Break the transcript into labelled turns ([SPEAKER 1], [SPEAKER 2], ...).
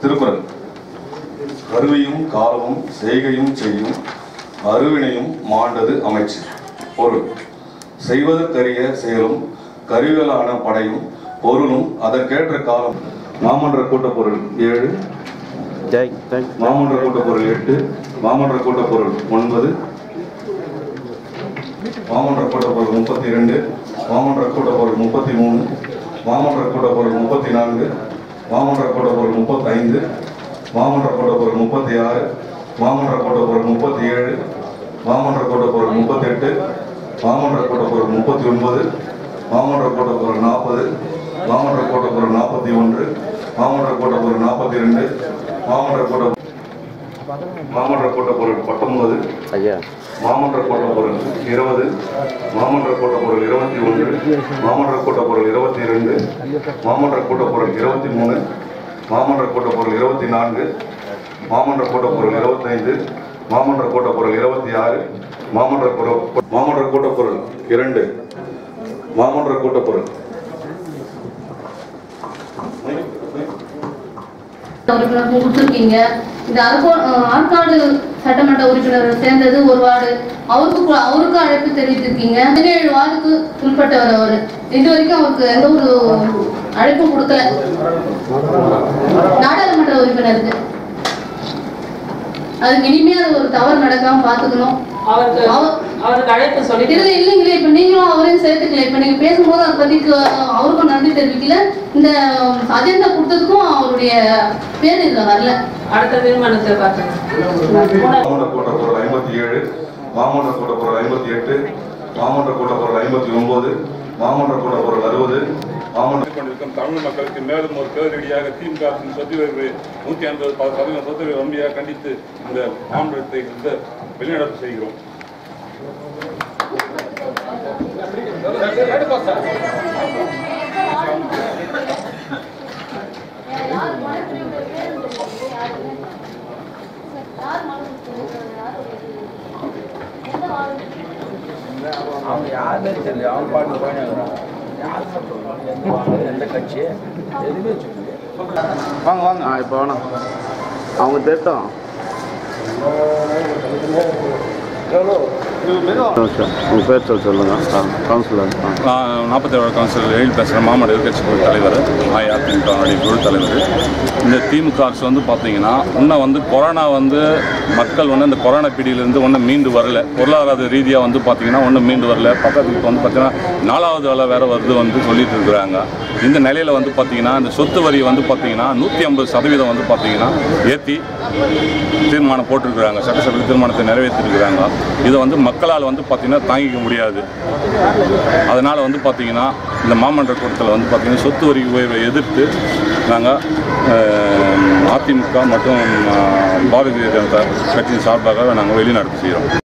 [SPEAKER 1] திருக்குறள். கருவியும் காலமும் செய்கையும் செய்யும் அருவினையும் மாண்டது அமைச்சு. பொருள். செய்வதற்கரிய செயலும் கருவிகளான படையும் பொருளும் அதற்கேற்ற காலம். மாமன்ற கூட்டப்பொருள் ஏழு.
[SPEAKER 2] ஜெய் ஜெய்
[SPEAKER 1] மாமன்ற கூட்டப்பொருள் எட்டு மாமன்ற கூட்டப்பொருள் ஒன்பது மாமன்ற கூட்டப்பொருள் முப்பத்தி ரெண்டு மாமன்ற கூட்டப்பொருள் முப்பத்தி மூணு மாமன்ற கூட்டப்பொருள் முப்பத்தி நான்கு மாமன்ற கூட்டப்பொருள் முப்பத்தைந்து மாமன்ற கூட்டப்பொருள் முப்பத்தி ஆறு மாமன்ற கூட்டப்பொருள் முப்பத்தி ஏழு மாமன்ற கூட்டப்பொருள் முப்பத்தெட்டு மாமன்ற கூட்டப்பொருள் முப்பத்தி ஒன்பது மாமன்ற கூட்டப்பொருள் நாற்பது மாமன்ற கூட்டப்பொருள் நாற்பத்தி ஒன்று மாமன்ற கூட்டப்பொருள் நாற்பத்தி ரெண்டு மாமன்ற கூட்ட மாமன்ற கூட்டப்பொருள் பத்தொன்பது
[SPEAKER 2] ஐயா
[SPEAKER 1] மாமன்ற கூட்டப்பொருள் இருபது மாமன்ற கூட்டப்பொருள் இருபத்தி ஒன்று மாமன்ற கூட்டப்பொருள் இருபத்தி இரண்டு மாமன்ற கூட்டப்பொருள் இருபத்தி மூணு மாமன்ற கூட்டப்பொருள் இருபத்தி நான்கு மாமன்ற கூட்டப்பொருள் இருபத்தைந்து மாமன்ற கூட்டப்பொருள் இருபத்தி ஆறு மாமன்ற மாமன்ற கூட்டப்பொருள் இரண்டு மாமன்ற கூட்டப்பொருள்
[SPEAKER 3] உறுப்பினருக்கும் கொடுத்துருக்கீங்க இந்த அரக்கோ அஹ் ஆற்காடு சட்டமன்ற உறுப்பினர் சேர்ந்தது ஒரு வார்டு. அவருக்கு கு- அவருக்கு அழைப்பு தெரிவித்திருக்கீங்க. பதினேழு வார்டுக்கு உட்பட்டவர் அவர். இது வரைக்கும் அவருக்கு எந்த ஒரு அழைப்பும் கொடுக்கல. நாடாளுமன்ற உறுப்பினருக்கு. அதுக்கு இனிமே அது ஒரு தவறு நடக்காம பாத்துக்கணும்
[SPEAKER 4] அவருக்கு
[SPEAKER 3] அவ-
[SPEAKER 4] அவருக்கு அழைப்பு சொல்லிட்டு
[SPEAKER 3] இல்ல இல்லைங்களே இப்ப நீங்களும் அவரையும் சேர்த்துக்கல. இப்ப நீங்க பேசும்போது அதை பத்தி அவருக்கும் நன்றி தெரிவிக்கல. இந்த அஜெண்டா கொடுத்ததுக்கும் அவருடைய பேர் இதுல வரல.
[SPEAKER 4] அடுத்த தீர்மானத்தை
[SPEAKER 1] மாமன்ற கூட்டப்பொருள் ஐம்பத்தி ஏழு மாமன்ற கூட்டப்பொருள் ஐம்பத்தி எட்டு மாமன்ற கூட்டப்பொருள் ஐம்பத்தி ஒன்பது மாமன்ற கூட்டப்பொருள் அறுபது மாமன்ற
[SPEAKER 5] கொண்டிருக்கும் தமிழ் மக்களுக்கு மேலும் ஒரு பேரடியாக திமுக அரசின் சொத்து உயர்வு நூத்தி ஐம்பது சதவீதம் சொத்து வம்பியாக கண்டித்து இந்த மாமன்றத்தை இந்த வெளிநடப்பு செய்கிறோம்.
[SPEAKER 6] அவங்க யாருமே தெரியல. அவங்க பாட்டு யாருமே சொல்லணும் எந்த கட்சி எதுவுமே
[SPEAKER 2] வாங்க வாங்க. இப்போ வேணாம். அவங்க திட்டம் உங்கள் பேர் சொல்ல சொல்லுங்கள் கவுன்சிலர் ஆ.
[SPEAKER 5] நான் நாற்பத்தேழு கவுன்சிலர் எழில் பேசுகிறேன் மாமன்ற எதிர்கட்சி குழு தலைவர் அஇஅதிமுகவுடைய குழு தலைவர். இந்த திமுக அரசு வந்து பார்த்தீங்கன்னா இன்னும் வந்து கொரோனா வந்து மக்கள் வந்து இந்த கொரோனா பிடியிலேருந்து ஒன்றும் மீண்டு வரல. பொருளாதார ரீதியாக வந்து பார்த்தீங்கன்னா ஒன்றும் மீண்டு வரல. பக்கத்துக்கு வந்து பார்த்தீங்கன்னா நாலாவது வேலை வேறு வருது வந்து சொல்லிட்டு இருக்கிறாங்க. இந்த நிலையில் வந்து பார்த்தீங்கன்னா இந்த சொத்து வரி வந்து பார்த்தீங்கன்னா நூற்றி ஐம்பது சதவீதம் வந்து பார்த்தீங்கன்னா ஏற்றி தீர்மானம் போட்டிருக்கிறாங்க. சட்டசபையில் தீர்மானத்தை நிறைவேற்றிருக்கிறாங்க. இதை வந்து மக்களால் வந்து பார்த்திங்கன்னா தாங்கிக்க முடியாது. அதனால் வந்து பார்த்திங்கன்னா இந்த மாமன்ற கூட்டத்தில் வந்து பார்த்தீங்கன்னா சொத்து வரி உயர்வை எதிர்த்து நாங்கள் அதிமுக மற்றும் பாரதிய ஜனதா கட்சியின் சார்பாக நாங்கள் வெளிநடப்பு செய்கிறோம்